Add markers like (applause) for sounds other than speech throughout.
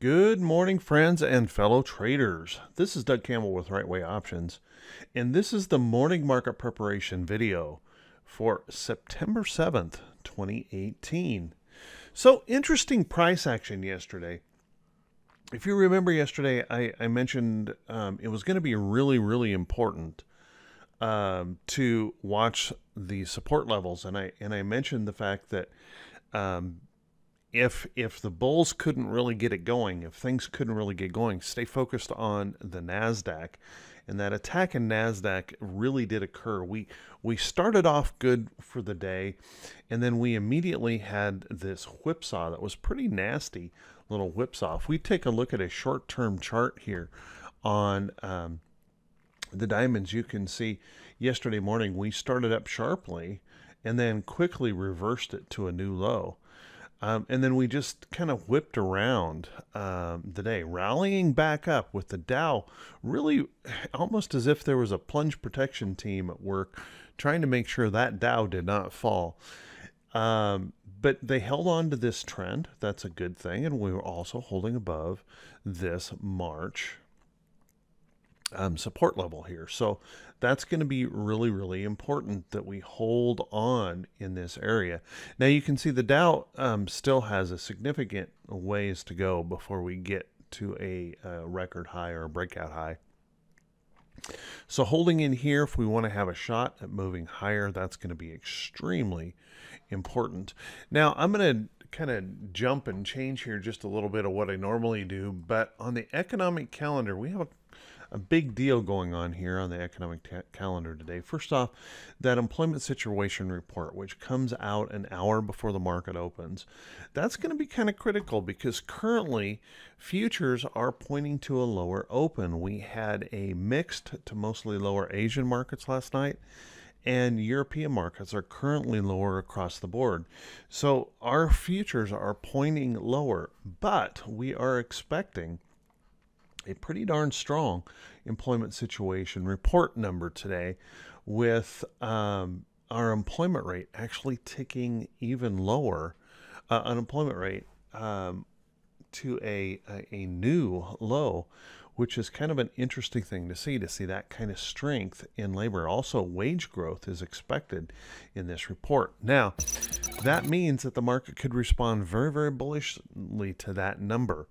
Good morning, friends and fellow traders. This is Doug Campbell with Right Way Options, and this is the morning market preparation video for September 7th, 2018. So, interesting price action yesterday. If you remember yesterday, I, I mentioned um, it was going to be really, really important um, to watch the support levels, and I and I mentioned the fact that um, if if the bulls couldn't really get it going, if things couldn't really get going, stay focused on the Nasdaq. And that attack in Nasdaq really did occur. We we started off good for the day, and then we immediately had this whipsaw that was pretty nasty little whipsaw. If we take a look at a short-term chart here on um, the diamonds, you can see yesterday morning we started up sharply and then quickly reversed it to a new low. Um, and then we just kind of whipped around um, the day, rallying back up with the Dow really almost as if there was a plunge protection team at work trying to make sure that Dow did not fall. Um, but they held on to this trend. That's a good thing. And we were also holding above this March um, support level here. So that's going to be really, really important that we hold on in this area. Now you can see the Dow um, still has a significant ways to go before we get to a, a record high or a breakout high. So holding in here, if we want to have a shot at moving higher, that's going to be extremely important. Now I'm going to kind of jump and change here just a little bit of what I normally do, but on the economic calendar, we have a a big deal going on here on the economic calendar today. First off, that employment situation report, which comes out an hour before the market opens, that's going to be kind of critical because currently futures are pointing to a lower open. We had a mixed to mostly lower Asian markets last night and European markets are currently lower across the board. So our futures are pointing lower, but we are expecting a pretty darn strong employment situation report number today with um, our employment rate actually ticking even lower, uh, unemployment rate um, to a, a, a new low, which is kind of an interesting thing to see, to see that kind of strength in labor. Also, wage growth is expected in this report. Now, that means that the market could respond very, very bullishly to that number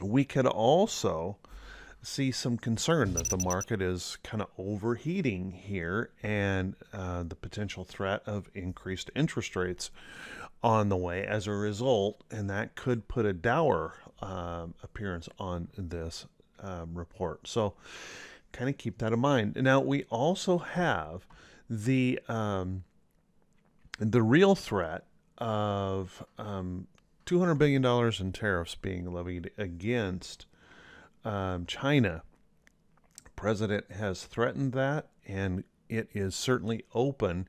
we could also see some concern that the market is kind of overheating here and uh, the potential threat of increased interest rates on the way as a result, and that could put a dour um, appearance on this um, report. So, kind of keep that in mind. Now, we also have the um, the real threat of um, $200 billion in tariffs being levied against um, China. The president has threatened that, and it is certainly open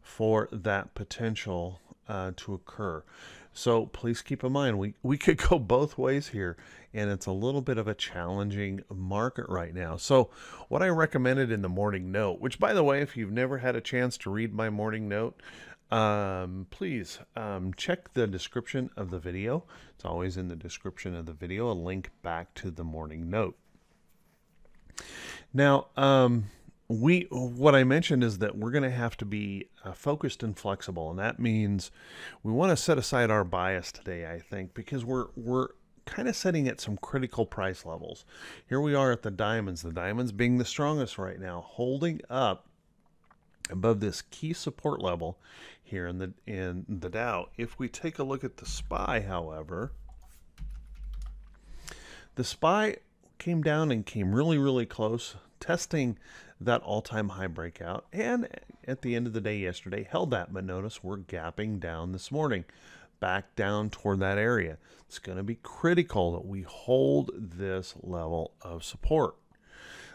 for that potential uh, to occur. So please keep in mind, we, we could go both ways here, and it's a little bit of a challenging market right now. So, what I recommended in the morning note, which by the way, if you've never had a chance to read my morning note, um, please um, check the description of the video. It's always in the description of the video, a link back to the morning note. Now, um, we what I mentioned is that we're going to have to be uh, focused and flexible, and that means we want to set aside our bias today. I think because we're we're kind of setting at some critical price levels. Here we are at the diamonds. The diamonds being the strongest right now, holding up above this key support level here in the in the Dow. If we take a look at the SPY, however, the SPY came down and came really, really close, testing that all-time high breakout, and at the end of the day yesterday held that. But notice we're gapping down this morning, back down toward that area. It's going to be critical that we hold this level of support.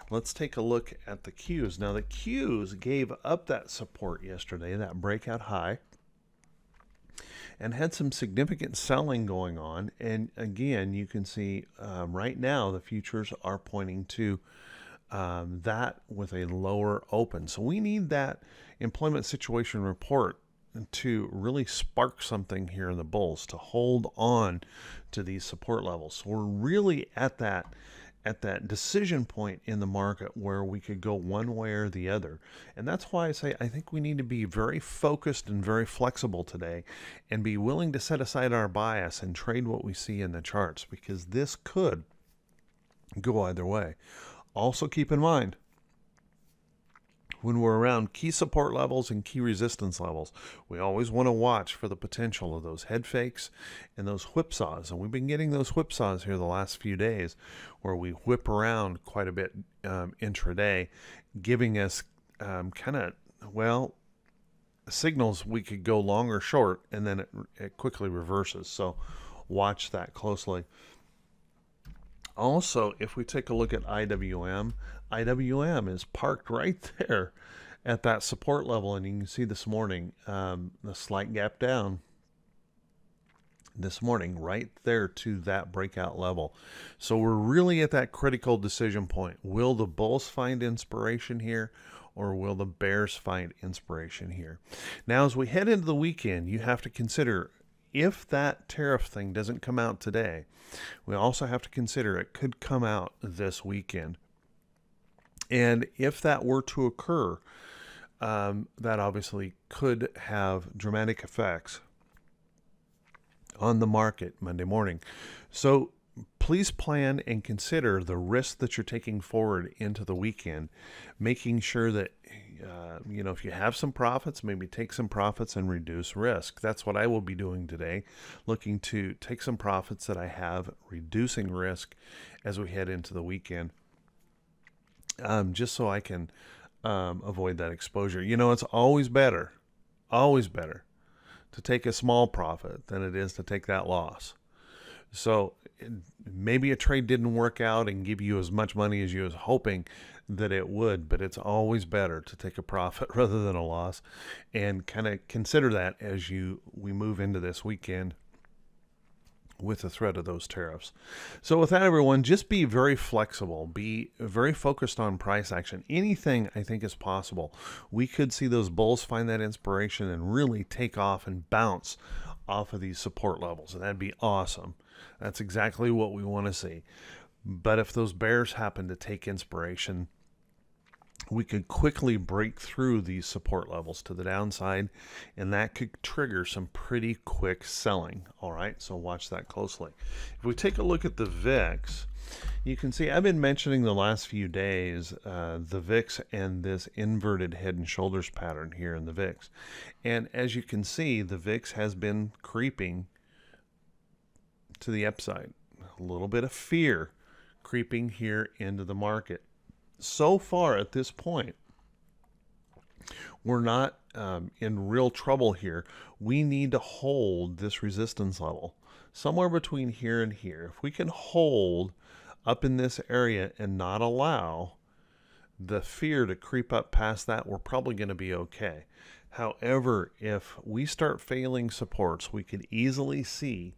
Let's take a look at the Qs. Now the Qs gave up that support yesterday, that breakout high, and had some significant selling going on. And again, you can see um, right now the futures are pointing to um, that with a lower open. So we need that employment situation report to really spark something here in the bulls to hold on to these support levels. So we're really at that at that decision point in the market where we could go one way or the other. And that's why I say I think we need to be very focused and very flexible today and be willing to set aside our bias and trade what we see in the charts because this could go either way. Also keep in mind when we're around key support levels and key resistance levels. We always want to watch for the potential of those head fakes and those whipsaws. And we've been getting those whipsaws here the last few days where we whip around quite a bit um, intraday, giving us um, kind of, well, signals we could go long or short and then it, it quickly reverses. So watch that closely. Also, if we take a look at IWM, IWM is parked right (laughs) there at that support level. And you can see this morning um, the slight gap down this morning right there to that breakout level. So we're really at that critical decision point. Will the Bulls find inspiration here or will the Bears find inspiration here? Now, as we head into the weekend, you have to consider if that tariff thing doesn't come out today, we also have to consider it could come out this weekend. And if that were to occur, um, that obviously could have dramatic effects on the market Monday morning. So please plan and consider the risk that you're taking forward into the weekend, making sure that uh, you know if you have some profits, maybe take some profits and reduce risk. That's what I will be doing today, looking to take some profits that I have, reducing risk as we head into the weekend um, just so I can um, avoid that exposure. You know, it's always better, always better to take a small profit than it is to take that loss. So maybe a trade didn't work out and give you as much money as you was hoping that it would, but it's always better to take a profit (laughs) rather than a loss, and kind of consider that as you we move into this weekend with the threat of those tariffs. So, with that, everyone, just be very flexible, be very focused on price action. Anything I think is possible. We could see those bulls find that inspiration and really take off and bounce off of these support levels, and that'd be awesome. That's exactly what we want to see. But if those bears happen to take inspiration, we could quickly break through these support levels to the downside, and that could trigger some pretty quick selling. All right, so watch that closely. If we take a look at the VIX, you can see I've been mentioning the last few days uh, the VIX and this inverted head and shoulders pattern here in the VIX. And as you can see, the VIX has been creeping to the upside. A little bit of fear creeping here into the market so far at this point, we're not um, in real trouble here. We need to hold this resistance level somewhere between here and here. If we can hold up in this area and not allow the fear to creep up past that, we're probably going to be okay. However, if we start failing supports, we could easily see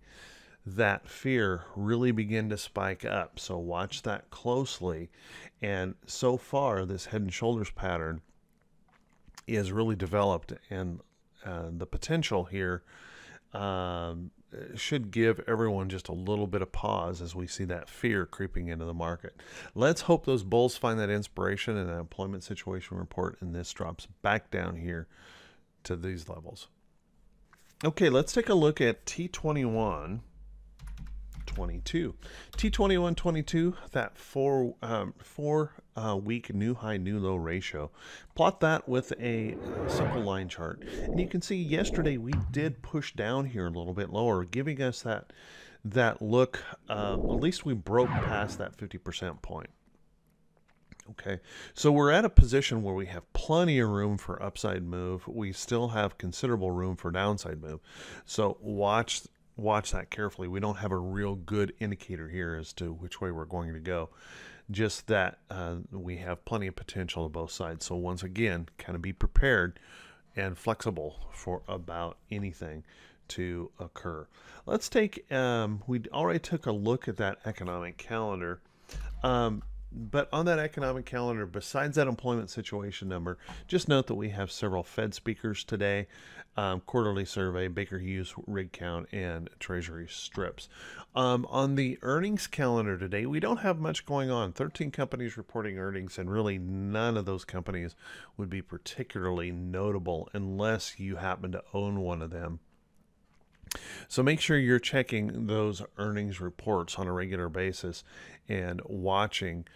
that fear really begin to spike up. So watch that closely. And so far, this head and shoulders pattern is really developed, and uh, the potential here um, should give everyone just a little bit of pause as we see that fear creeping into the market. Let's hope those bulls find that inspiration in the employment situation report, and this drops back down here to these levels. Okay, let's take a look at T21 22. T2122, that four, um, four uh, week new high, new low ratio. Plot that with a simple line chart. And you can see yesterday we did push down here a little bit lower, giving us that, that look, uh, at least we broke past that 50% point. Okay, so we're at a position where we have plenty of room for upside move. We still have considerable room for downside move. So watch watch that carefully. We don't have a real good indicator here as to which way we're going to go. Just that uh, we have plenty of potential on both sides. So once again, kind of be prepared and flexible for about anything to occur. Let's take, um, we already took a look at that economic calendar. Um, but on that economic calendar, besides that employment situation number, just note that we have several Fed speakers today um, quarterly survey, Baker Hughes rig count, and Treasury strips. Um, on the earnings calendar today, we don't have much going on. 13 companies reporting earnings, and really none of those companies would be particularly notable unless you happen to own one of them. So make sure you're checking those earnings reports on a regular basis and watching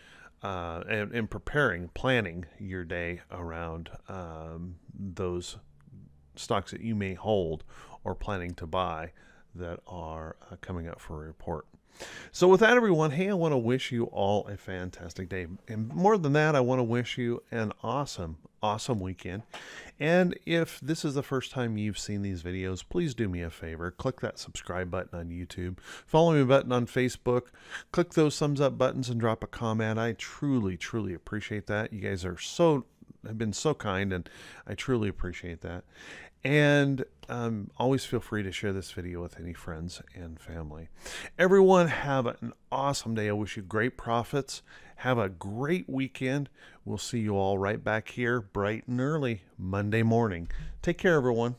uh, and, and, preparing, planning your day around um, those stocks that you may hold or planning to buy that are uh, coming up for a report. So, with that, everyone, hey, I want to wish you all a fantastic day. And more than that, I want to wish you an awesome, awesome weekend. And if this is the first time you've seen these videos, please do me a favor. Click that subscribe button on YouTube, follow me button on Facebook, click those thumbs up buttons, and drop a comment. I truly, truly appreciate that. You guys are so have been so kind, and I truly appreciate that. And um, always feel free to share this video with any friends and family. Everyone, have an awesome day. I wish you great profits. Have a great weekend. We'll see you all right back here bright and early Monday morning. Take care, everyone.